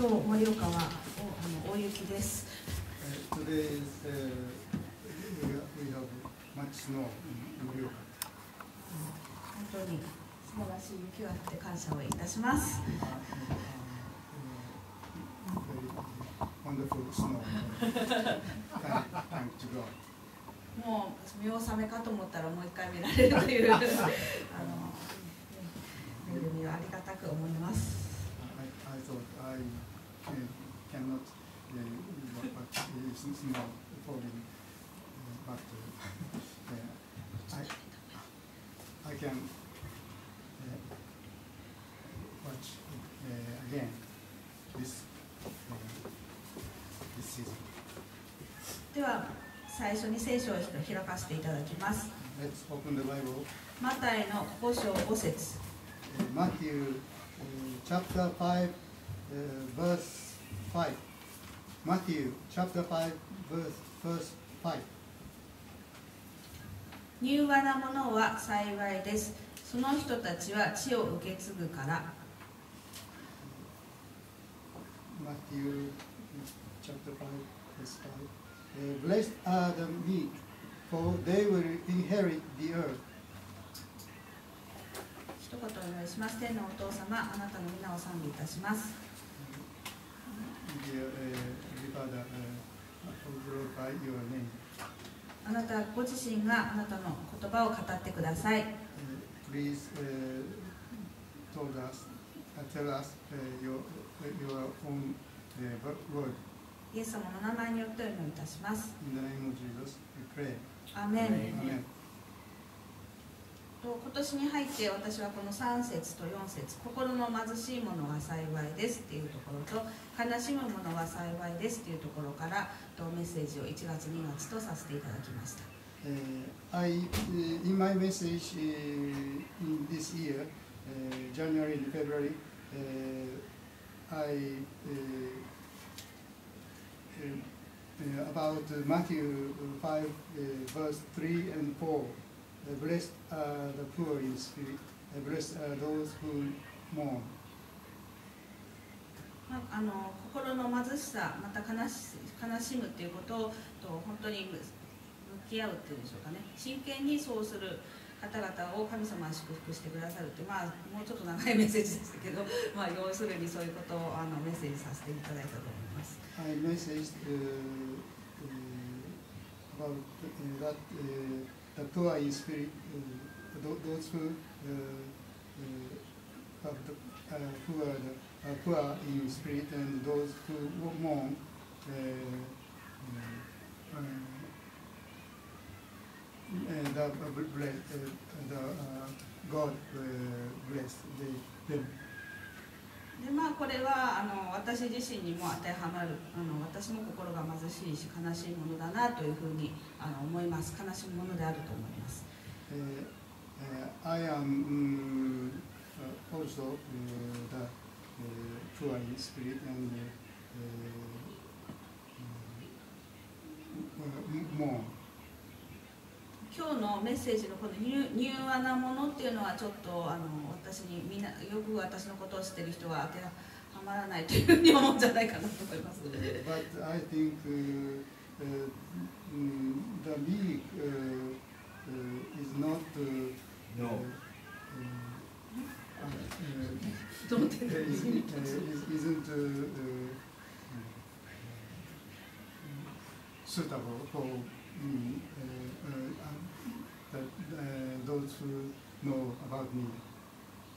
今日盛岡はおあの大雪です。本当に素晴らしい雪があって感謝をいたします。もう見納めかと思ったらもう一回見られるというあの 恵みをありがたく思います。Uh, cannot uh, but uh, snow falling, uh, but uh, uh, I I can uh, watch uh, again this uh, this season. では最初に聖書を開かせていただきます。Let's open the Bible. マタイの5章5節 Uh, Matthew uh, chapter 5 uh, verse 5. Matthew chapter 5 verse, verse 5. 柔和なものは幸いです。その人たちは地を受け継ぐから。Matthew chapter 5 verse 5. Uh, blessed are the meek, for they will inherit the earth. 一言お願いします。天のお父様、あなたの皆を賛美いたします。Dear, uh, dear Father, uh, glorify your name. あなたご自身があなたの言葉を語ってください。Uh, please uh, told us, uh, tell us uh, your, your own uh, word. イエス様の名前によってお祈りいたします。In the name of Jesus, we pray. アーメン。と今年に入って私はこの3節と4節心の貧しい者は幸いですっていうところと悲しむ者は幸いですっていうところからとメッセージを1月2月とさせていただきました。Uh, I, uh, in my message uh, in this year, uh, January and February, uh, I uh, uh, about Matthew 5, uh, verse 3 and 4. Uh, blessed are the poor in spirit, uh, blessed are those who mourn. まあ、あの心の貧しさまた悲し悲しむっていうことと本当に向き合うっていうんでしょうかね真剣にそうする方々を神様は祝福してくださるってまあもうちょっと長い メッセージでしたけど、まあ、要するにそういうことをあのメッセージさせていただいたと思います。I messaged uh, uh, about uh, that uh, the poor in spirit, uh, tho- those who uh, uh, have the, uh, who are the, uh, poor in spirit and those who mourn, uh, uh, and the, uh, bless, uh, the uh, God uh, bless they, them. でまあこれはあの私自身にも当てはまるあの私も心が貧しいし悲しいものだなというふうにあの思います悲しむものであると思います。Uh, uh, I am mm, uh, also uh, the uh, poor in spirit and uh, uh, more. 今日のメッセージのこの柔柔和なものっていうのはちょっとあの私にみんなよく私のことを知ってる人は当てはまらないというふうに思うんじゃないかなと思います。But I think uh, uh, mm, the meek uh, uh, is not. Uh, No. Uh, uh, uh, uh, uh, isn't uh, uh, suitable for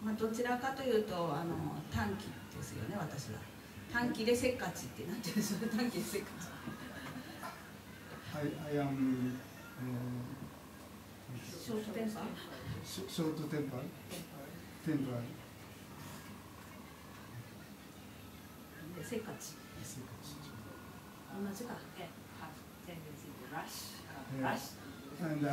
まあ、どちらかというとあの短期ですよね私は短期でせっかちってなっちゃうんですか短期せっかち I, I am,、uh, ショートテンパシ,ョートテンパーテンパーせっかち同じかえ、yeah. rush. And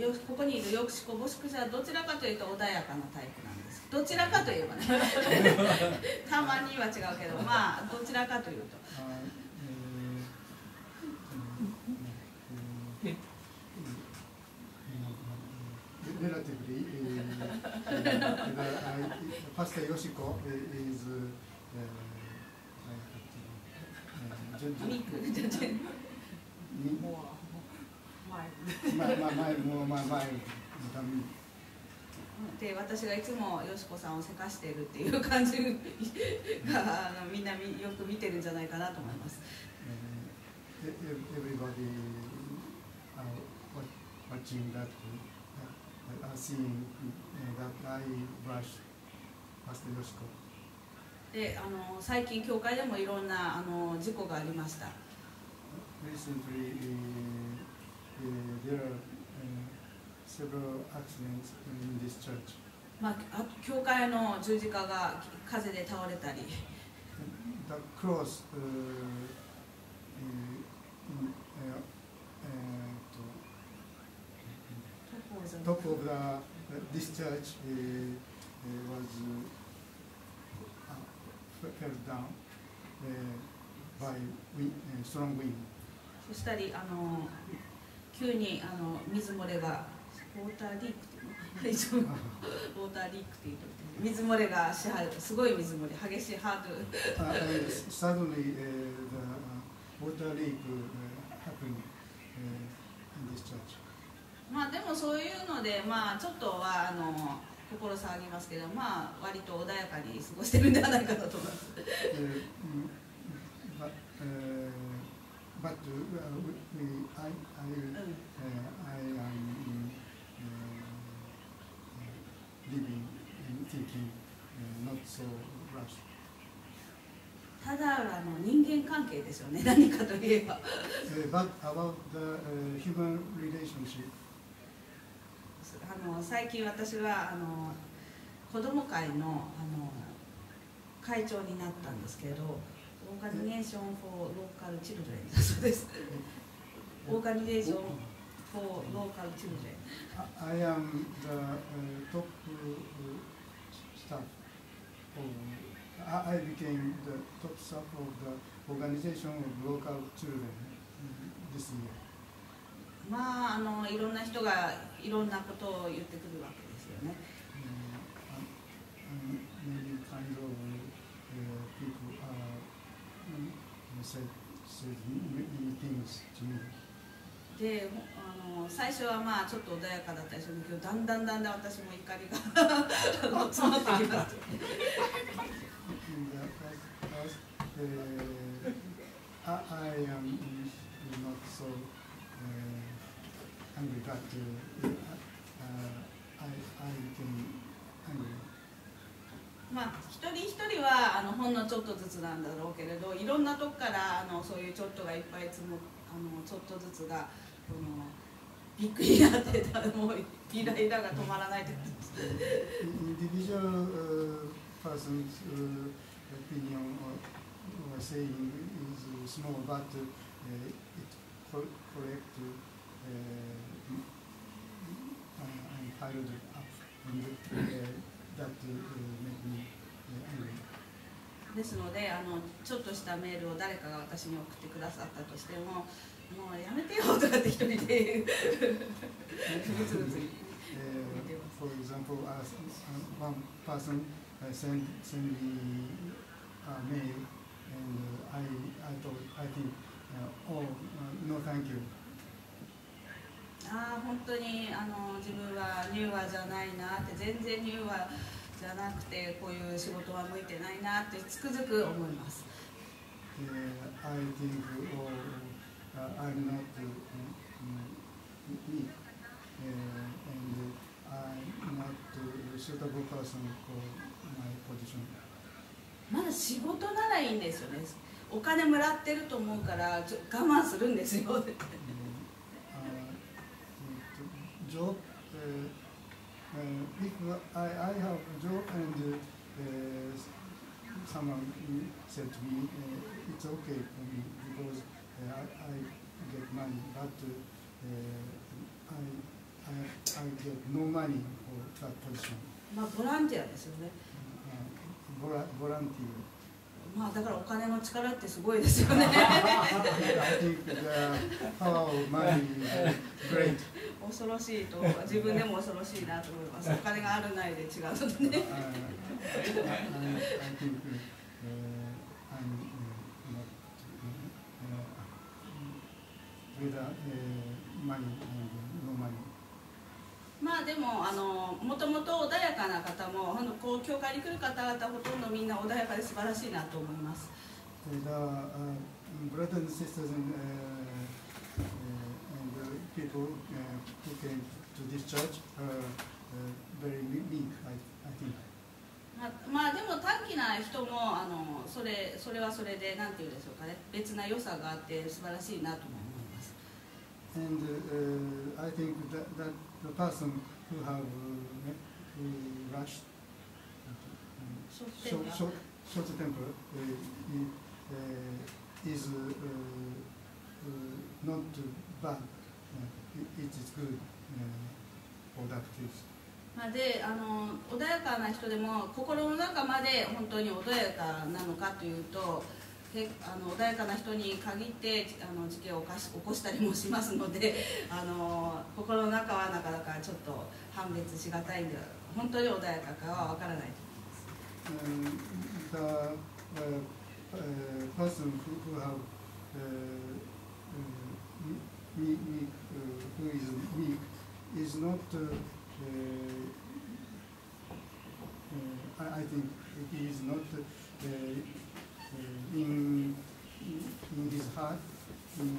よここにいるヨークシコ・ボスクジャーどちらかというと穏やかなタイプなんです。どちらかといえばね。たまには違うけどまあどちらかというと。レラティブリーフステヨシコ is、uh, で私がいつもよしこさんをせかしているっていう感じがみんなよく見てるんじゃないかなと思います。watching that. であの最近教会でもいろんなあの事故がありました。Recently, uh, uh, there are uh, several accidents in this church. まあ、あ教会の十字架が風で倒れたり The cross uh, uh, in, uh, uh, to- top of the uh, this church uh, uh, was uh, uh, fell down uh, by wind, uh, strong wind. そしたりあの急にあの水漏れがウォーターリークっていうのウォーターリークっていうと水漏れがしはるすごい水漏れ激しいハード Uh, and suddenly, uh, the uh, water leak uh, happened uh, in this church. まあでもそういうのでまあちょっとはあの心騒ぎますけど、まあ、割と穏やかに過ごしてるんではないかなと思います。ただあの人間関係ですよね、何かといえば。あの最近私はあの子ども会のあの会長になったんですけれど Organization for Local Children だそうです Organization for Local Children I am the uh, top uh, staff. Of, I became the top staff of the organization of local children uh, this year. まあ、あのいろんな人がいろんなことを言ってくるわけですよね。であの最初はまあちょっと穏やかだったりするけどだんだんだんだん私も怒りが詰まってきます。I、angry, but uh, uh, I, I became angry. まあ一人一人はあのほんのちょっとずつなんだろうけれどいろんなとこからあのそういうちょっとがいっぱい積むあのちょっとずつがこのびっくりになってたもうイライラが止まらないって感じ Individual uh, person's uh, opinion or, saying is small, but uh, it correct uh, I ended up and that made me angry. ですのであのちょっとしたメールを誰かが私に送ってくださったとしてももうやめてよとかって一人でぐつぐつ Uh, for example, uh, s- one person sent sent me a mail, and I I thought I think, oh no, thank you. ああ本当にあの自分はニューワじゃないなって全然ニューワじゃなくてこういう仕事は向いてないなってつくづく思います Uh, I think, oh, uh, I'm not uh, me, uh, and I'm not a suitable person for my position. まだ仕事ならいいんですよねお金もらってると思うからちょ我慢するんですよ job, uh, uh, if I, I have a job and uh, someone said to me, uh, it's okay for me because uh, I, I get money, but uh, I, I, I get no money for that position. まあボランティアですよね Uh, vola- volunteer. まあだからお金の力ってすごいですよね I think the power of money is great. 恐ろしいと自分でも恐ろしいなと思います お金があるないで違うので Uh, ね uh, uh, uh, uh. まあでもあのもともと穏やかな方もほんとこう教会に来る方々ほとんどみんな穏やかで素晴らしいなと思います The uh, brothers and sisters and, uh, uh, and the people uh, who came to this church are uh, very meek, I, I think. まあ、まあでも短気な人もあのそれそれはそれでなんて言うんでしょうかね別な良さがあって素晴らしいなとも思います And uh, I think that, that the person who have uh, who rushed, uh, そして short, short, short temper uh, uh, is uh, uh, not bad. It is good, uh, productive. まあ、であの穏やかな人でも心の中まで本当に穏やかなのかというとあの穏やかな人に限ってあの事件を起こし起こしたりもしますので あの心の中はなかなかちょっと判別しがたいんで本当に穏やかかは分からないと Um, the uh, uh, person who, who have uh, uh, meek, meek, uh, who is meek is not. Uh, uh, I, I think he is not uh, uh, in in his heart, in,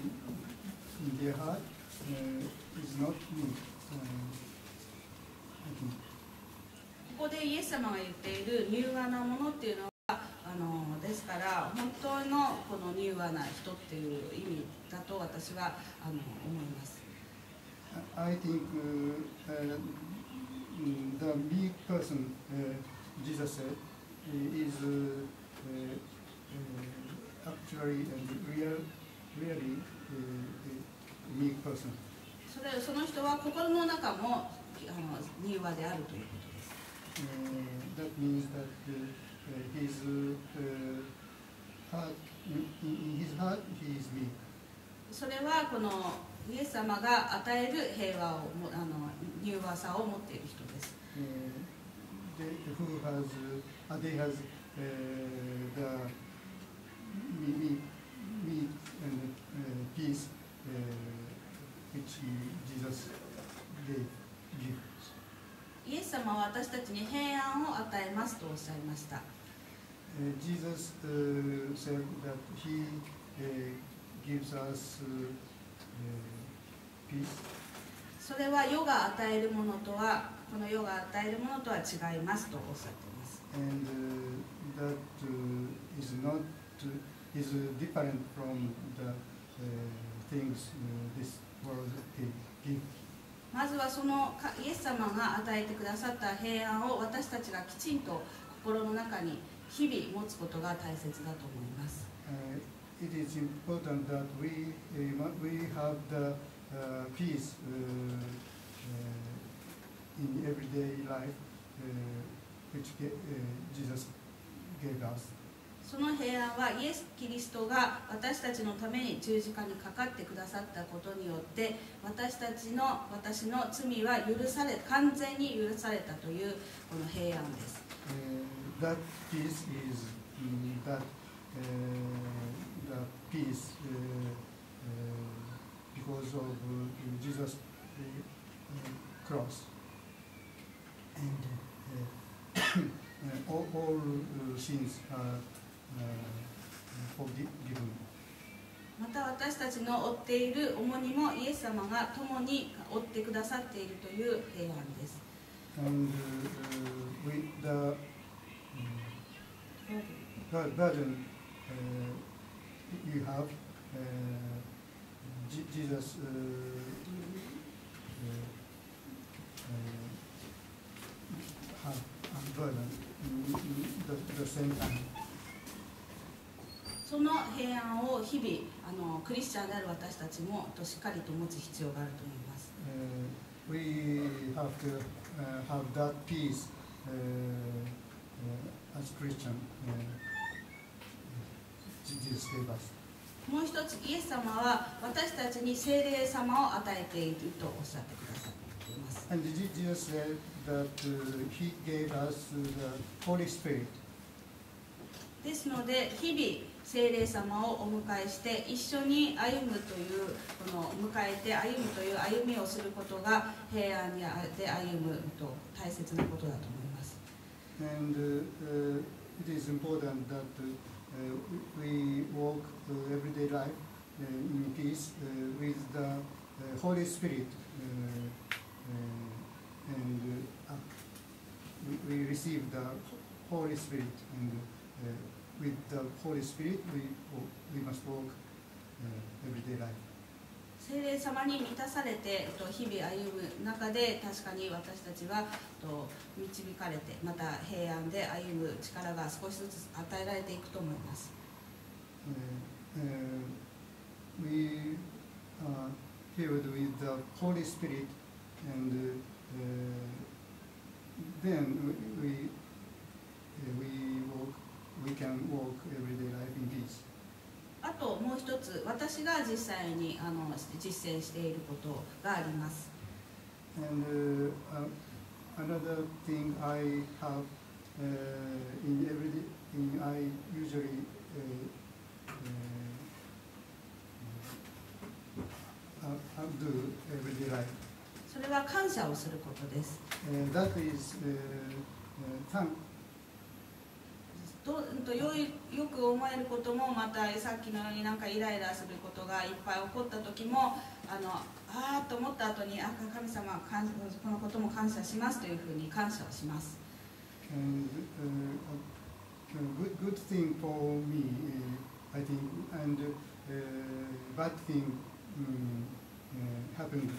in their heart, uh, is not meek. Uh, I think. ここでイエス様が言っている柔和なものっていうのはあのですから本当のこの柔和な人っていう意味だと私はあの思います。I think uh, uh, the meek person, uh, Jesus said, is uh, uh, actually and real, really uh, a meek person. それその人は心の中もあの柔和であるということです。Uh, that means that uh, his uh, heart, in, in his heart, he is meek. それはこのイエス様が与える平和をあの柔和さを持っている人です。イエス様は私たちに平安を与えますとおっしゃいました。それは世が与えるものとはこの世が与えるものとは違いますとおっしゃっています and uh, that uh, is not uh, is uh, different from the uh, things uh, this world can give. まずはそのかイエス様が与えてくださった平安を私たちがきちんと心の中に日々持つことが大切だと思います Uh, it is important that we uh, we have the uh, uh, peace uh, uh, in everyday life その平安はイエス・キリストが私たちのために十字架にかかってくださったことによって私たちの私の罪は許され完全に許されたというこの平安です。Uh, because of uh, Jesus' uh, uh, cross and uh, uh, all, all uh, sins are uh, forgiven. また私たちの負っている重荷もイエス様が共に負ってくださっているという平安です And uh, uh, with the um, bur- burden uh, you have, uh, Jesus uh, uh, uh, have burden the, the same time. その平安を日々あのクリスチャンである私たちもとしっかりと持つ必要があると思います Uh, we have to uh, have that peace uh, uh, as Christian. Uh, Jesus gave us. もう一つイエス様は私たちに聖霊様を与えているとおっしゃってくださっています And Je- Jesus said that uh, He gave us the Holy Spirit. ですので日々聖霊様をお迎えして一緒に歩むというこの迎えて歩むという歩みをすることが平安で歩むと大切なことだと思います And uh, uh, it is important that uh, uh, we walk uh, everyday life uh, in peace uh, with the uh, Holy Spirit. Uh, uh, and uh, we, we receive the Holy Spirit. And uh, with the Holy Spirit, we, we must walk uh, everyday life. 聖霊様に満たされて日々歩む中で確かに私たちは導かれてまた平安で歩む力が少しずつ与えられていくと思います Uh, uh, we are filled with the Holy Spirit, and uh, then we we walk. We can walk everyday life in peace. あともう一つ私が実際にあの実践していることがあります And uh, uh, another thing I have uh, in everyday, in I usually uh, uh, uh, do everyday life. それは感謝をすることです And that is uh, uh, thank, とうんとよいよく思えることもまたさっきのようになんかイライラすることがいっぱい起こった時もあのあーと思った後にあ神様感このことも感謝しますというふうに感謝をします and uh, a good, good thing for me, uh, I think, and uh, bad thing um, uh, happened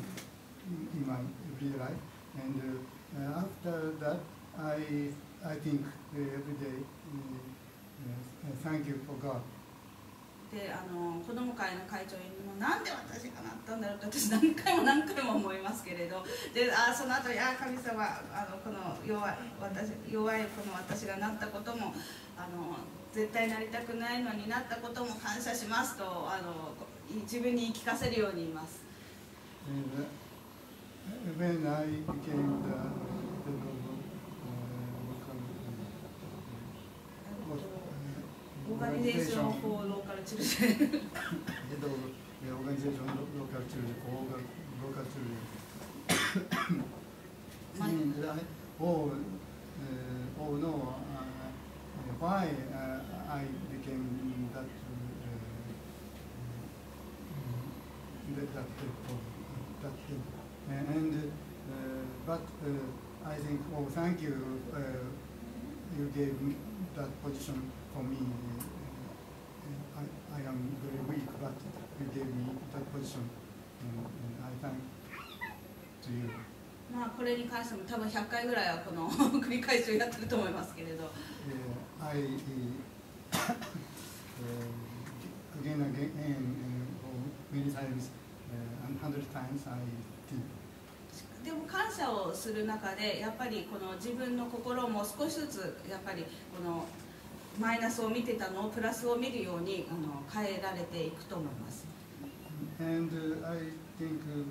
in, my everyday life. And uh, after that, I, I think uh, every day, thank you for God. であの子ども会の会長にもなんで私がなったんだろうって私何回も何回も思いますけれどであその後にあ神様あのこの弱い私弱いこの私がなったこともあの絶対なりたくないのになったことも感謝しますとあの自分に言い聞かせるように言います uh, when I became the, organization for local children. the, organization local children, local, local children. oh, uh, oh no, uh, uh, why uh, I became that, uh, mm, that, that people, that thing. And, uh, but I think, oh, thank you, you gave me that position for me. Uh, I, I am very weak, but you gave me that position, and, and I thank to you. まあこれに関しても多分100回ぐらいはこの繰り返しをやってると思いますけれど Uh, I uh, again again and uh, many times, uh, and hundred times I did. でも感謝をする中でやっぱりこの自分の心も少しずつやっぱりこのマイナスを見てたのをプラスを見るようにあの変えられていくと思います。And uh, I think uh,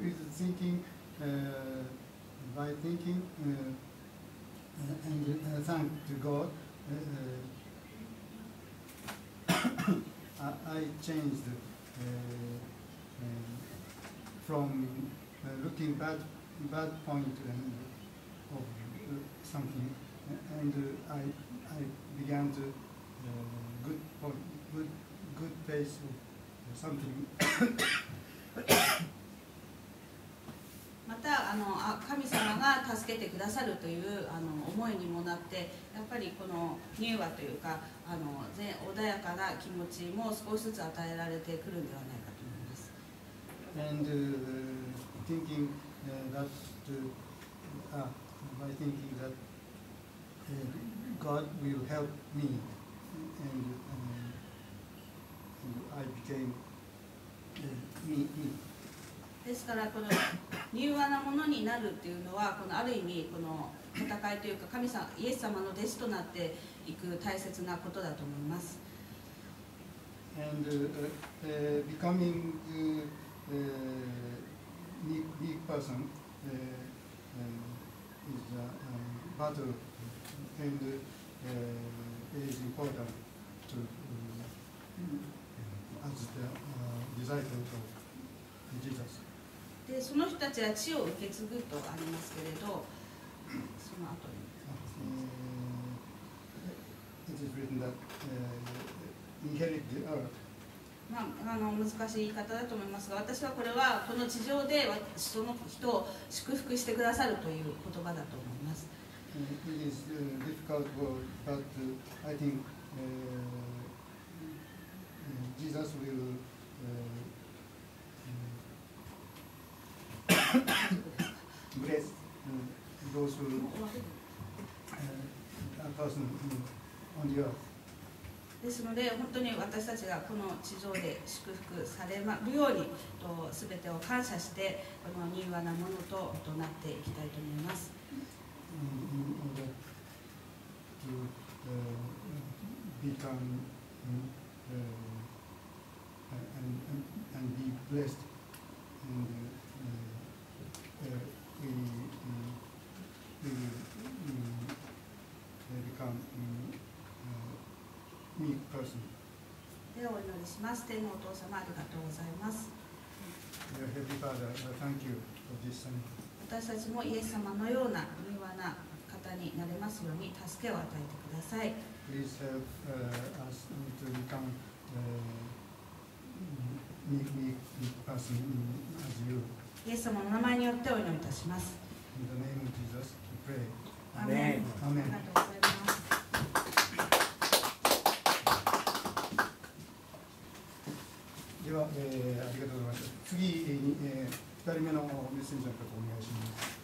with thinking, uh, by thinking uh, and uh, thank to God, uh, uh, I, changed uh, um, from uh, looking bad bad point and of uh, something, and uh, I I began to uh, good point, good good pace of something またあのあ神様が助けてくださるというあの思いにもなってやっぱりこの乳和というかあのぜ穏やかな気持ちも少しずつ与えられてくるんではないかと思います。and uh, thinking uh, that uh, ah, by thinking that uh, God will help me and, um, and I became uh, me, me. ですからこの柔和なものになるっていうのはこのある意味この戦いというか神様イエス様の弟子となっていく大切なことだと思います。and uh, uh, becoming uh, uh, meek, person uh, uh, is a um, battle and uh, it is important to uh, as the uh, disciple of Jesus. でその人たちは地を受け継ぐとありますけれどその後に Uh, it is written that uh, inherit the earth まあ、あの難しい言い方だと思いますが私はこれはこの地上でその人を祝福してくださるという言葉だと思います。Uh, it is a difficult word, but uh, I think uh, Jesus will uh, bless uh, those who uh, a person on the earth. ですので本当に私たちがこの地上で祝福されるようにと全てを感謝してこの柔和なものとなっていきたいと思います。in, in order to uh, become mm, uh, and, and, and be blessed and uh, uh, we, we, we, we uh, become mm, uh, meek person. ではお祈りします。天のお父様ありがとうございます。 Dear Heavenly Father, uh, thank you for this Sunday. 私たちもイエス様のような柔和な方になれますように助けを与えてください。Please help uh, us to become uh, meek, meek, meek person mm, as you. イエス様の名前によってお祈りいたします。In the name of Jesus, we pray. アーメン Amen. ありがとうございます。では、えーありがとうございました。次に、えー、2人目のメッセンジャーの方お願いします。